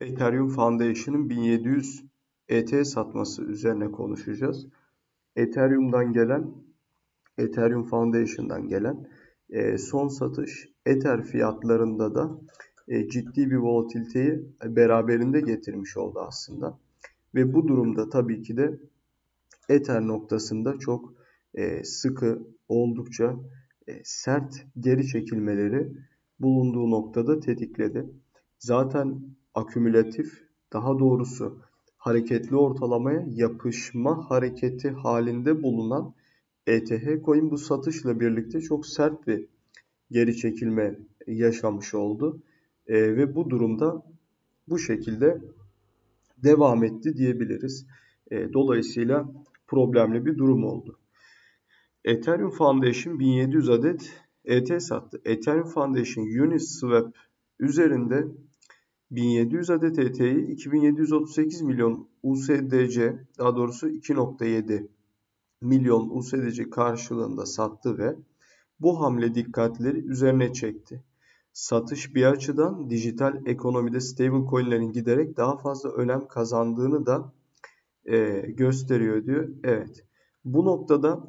Ethereum Foundation'ın 1700 ET satması üzerine konuşacağız. Ethereum'dan gelen, Ethereum Foundation'dan gelen e, son satış Ether fiyatlarında da e, ciddi bir volatiliteyi beraberinde getirmiş oldu aslında. Ve bu durumda tabii ki de Ether noktasında çok e, sıkı, oldukça e, sert geri çekilmeleri bulunduğu noktada tetikledi. Zaten akümülatif, daha doğrusu hareketli ortalamaya yapışma hareketi halinde bulunan ETH coin bu satışla birlikte çok sert bir geri çekilme yaşamış oldu. E, ve bu durumda bu şekilde devam etti diyebiliriz. E, dolayısıyla problemli bir durum oldu. Ethereum Foundation 1700 adet ET sattı. Ethereum Foundation Uniswap üzerinde 1700 adet ET'yi 2738 milyon USDC daha doğrusu 2.7 milyon USDC karşılığında sattı ve bu hamle dikkatleri üzerine çekti. Satış bir açıdan dijital ekonomide stablecoin'lerin giderek daha fazla önem kazandığını da e, gösteriyor diyor. Evet. Bu noktada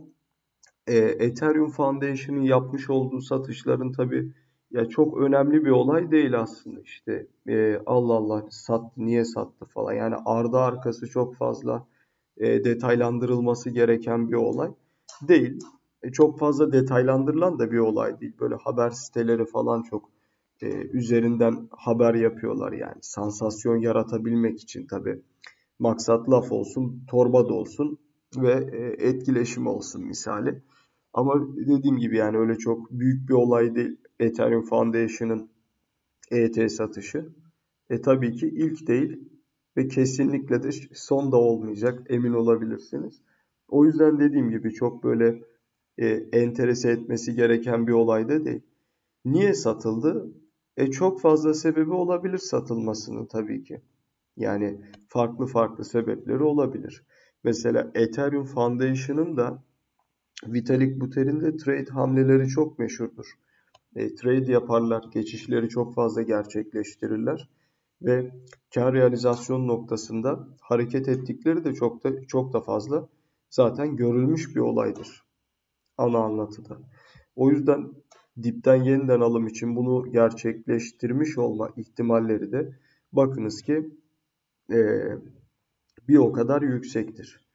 e, Ethereum Foundation'ın yapmış olduğu satışların tabi ya çok önemli bir olay değil aslında. İşte e, Allah Allah sattı, niye sattı falan. Yani ardı arkası çok fazla e, detaylandırılması gereken bir olay değil. E, çok fazla detaylandırılan da bir olay değil. Böyle haber siteleri falan çok e, üzerinden haber yapıyorlar yani. Sansasyon yaratabilmek için tabi. Maksat laf olsun, torba da olsun ve e, etkileşim olsun misali. Ama dediğim gibi yani öyle çok büyük bir olay değil Ethereum Foundation'ın ET satışı. E tabii ki ilk değil ve kesinlikle de son da olmayacak emin olabilirsiniz. O yüzden dediğim gibi çok böyle e, enterese etmesi gereken bir olay da değil. Niye satıldı? E çok fazla sebebi olabilir satılmasının tabii ki. Yani farklı farklı sebepleri olabilir. Mesela Ethereum Foundation'ın da Vitalik Buterin de trade hamleleri çok meşhurdur. E, trade yaparlar, geçişleri çok fazla gerçekleştirirler ve kar realizasyon noktasında hareket ettikleri de çok da çok da fazla zaten görülmüş bir olaydır ana anlatıda. O yüzden dipten yeniden alım için bunu gerçekleştirmiş olma ihtimalleri de bakınız ki e, bir o kadar yüksektir.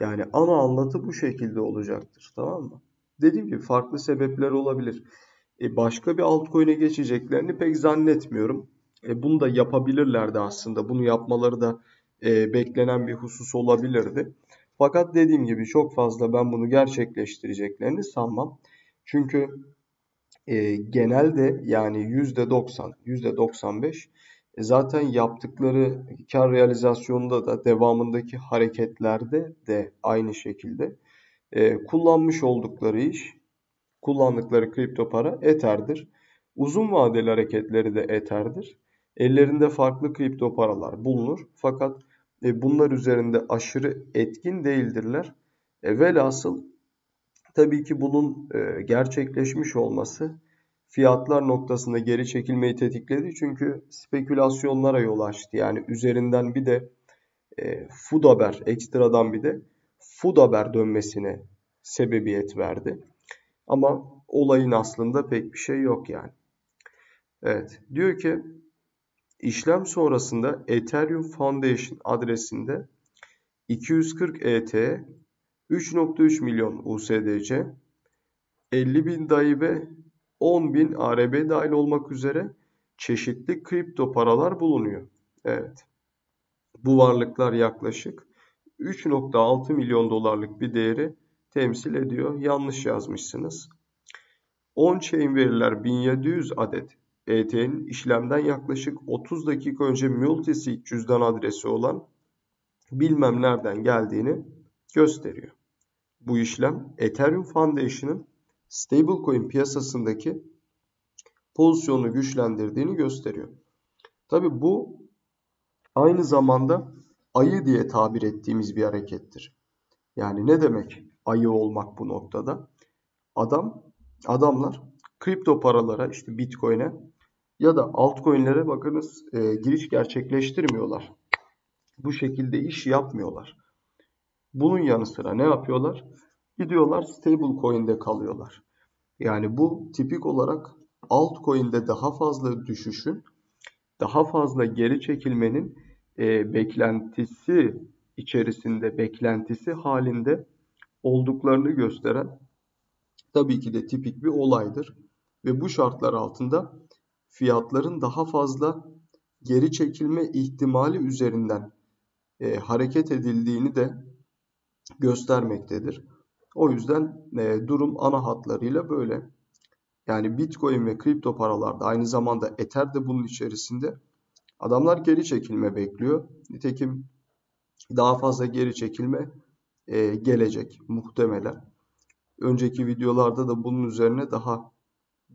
Yani ana anlatı bu şekilde olacaktır. Tamam mı? Dediğim gibi farklı sebepler olabilir. E başka bir altcoin'e geçeceklerini pek zannetmiyorum. E bunu da yapabilirlerdi aslında. Bunu yapmaları da e, beklenen bir husus olabilirdi. Fakat dediğim gibi çok fazla ben bunu gerçekleştireceklerini sanmam. Çünkü genelde yani %90, %95 e, zaten yaptıkları kar realizasyonunda da devamındaki hareketlerde de aynı şekilde kullanmış oldukları iş, kullandıkları kripto para Ether'dir. Uzun vadeli hareketleri de Ether'dir. Ellerinde farklı kripto paralar bulunur. Fakat e, bunlar üzerinde aşırı etkin değildirler. E, velhasıl tabii ki bunun e, gerçekleşmiş olması fiyatlar noktasında geri çekilmeyi tetikledi. Çünkü spekülasyonlara yol açtı. Yani üzerinden bir de e, food haber ekstradan bir de food haber dönmesine sebebiyet verdi. Ama olayın aslında pek bir şey yok yani. Evet diyor ki işlem sonrasında Ethereum Foundation adresinde 240 ET 3.3 milyon USDC 50 bin DAI ve 10.000 ARB dahil olmak üzere çeşitli kripto paralar bulunuyor. Evet. Bu varlıklar yaklaşık 3.6 milyon dolarlık bir değeri temsil ediyor. Yanlış yazmışsınız. On-chain veriler 1700 adet ET'nin işlemden yaklaşık 30 dakika önce multisig cüzdan adresi olan bilmem nereden geldiğini gösteriyor. Bu işlem Ethereum Foundation'ın stablecoin piyasasındaki pozisyonunu güçlendirdiğini gösteriyor. Tabi bu aynı zamanda ayı diye tabir ettiğimiz bir harekettir. Yani ne demek ayı olmak bu noktada? Adam, adamlar kripto paralara işte bitcoin'e ya da altcoin'lere bakınız e, giriş gerçekleştirmiyorlar. Bu şekilde iş yapmıyorlar. Bunun yanı sıra ne yapıyorlar? Gidiyorlar stable coin'de kalıyorlar. Yani bu tipik olarak altcoin'de daha fazla düşüşün, daha fazla geri çekilmenin e, beklentisi içerisinde, beklentisi halinde olduklarını gösteren tabii ki de tipik bir olaydır. Ve bu şartlar altında fiyatların daha fazla geri çekilme ihtimali üzerinden e, hareket edildiğini de göstermektedir. O yüzden e, durum ana hatlarıyla böyle. Yani Bitcoin ve kripto paralarda aynı zamanda Ether de bunun içerisinde. Adamlar geri çekilme bekliyor. Nitekim daha fazla geri çekilme e, gelecek muhtemelen. Önceki videolarda da bunun üzerine daha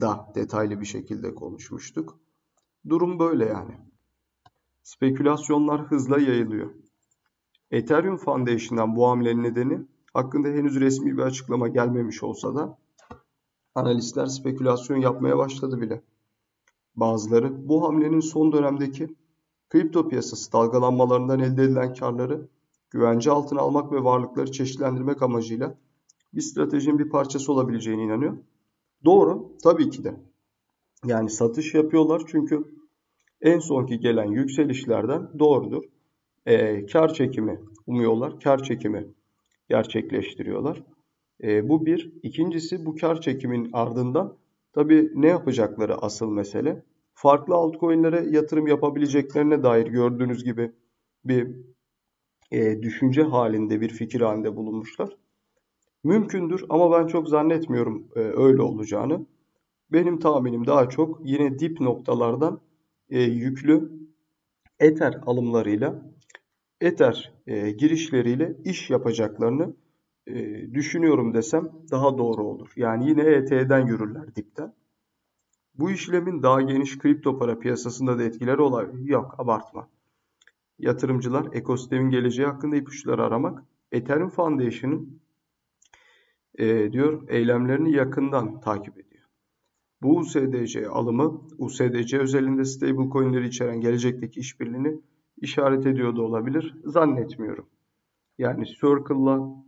da detaylı bir şekilde konuşmuştuk. Durum böyle yani. Spekülasyonlar hızla yayılıyor. Ethereum Foundation'dan bu hamlenin nedeni hakkında henüz resmi bir açıklama gelmemiş olsa da analistler spekülasyon yapmaya başladı bile. Bazıları bu hamlenin son dönemdeki kripto piyasası dalgalanmalarından elde edilen karları güvence altına almak ve varlıkları çeşitlendirmek amacıyla bir stratejinin bir parçası olabileceğine inanıyor. Doğru, tabii ki de. Yani satış yapıyorlar çünkü en sonki gelen yükselişlerden doğrudur. E, kar çekimi umuyorlar, kar çekimi gerçekleştiriyorlar. E, bu bir. İkincisi bu kar çekimin ardından tabii ne yapacakları asıl mesele. Farklı altcoin'lere yatırım yapabileceklerine dair gördüğünüz gibi bir e, düşünce halinde, bir fikir halinde bulunmuşlar. Mümkündür ama ben çok zannetmiyorum e, öyle olacağını. Benim tahminim daha çok yine dip noktalardan e, yüklü Ether alımlarıyla, Ether e, girişleriyle iş yapacaklarını e, düşünüyorum desem daha doğru olur. Yani yine ET'den yürürler dipten. Bu işlemin daha geniş kripto para piyasasında da etkileri olabilir. Yok abartma. Yatırımcılar ekosistemin geleceği hakkında ipuçları aramak, Ethereum Foundation'ın e, diyor eylemlerini yakından takip ediyor. Bu USDC alımı USDC özelinde stablecoin'leri içeren gelecekteki işbirliğini işaret ediyor da olabilir. Zannetmiyorum. Yani Circle'la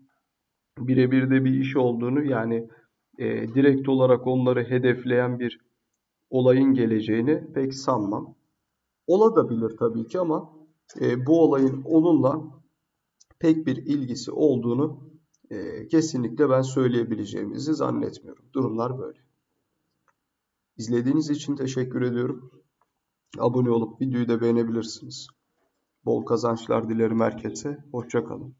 birebir de bir iş olduğunu yani e, direkt olarak onları hedefleyen bir olayın geleceğini pek sanmam. Ola da bilir tabii ki ama e, bu olayın onunla pek bir ilgisi olduğunu e, kesinlikle ben söyleyebileceğimizi zannetmiyorum. Durumlar böyle. İzlediğiniz için teşekkür ediyorum. Abone olup videoyu da beğenebilirsiniz. Bol kazançlar dilerim herkese. Hoşçakalın.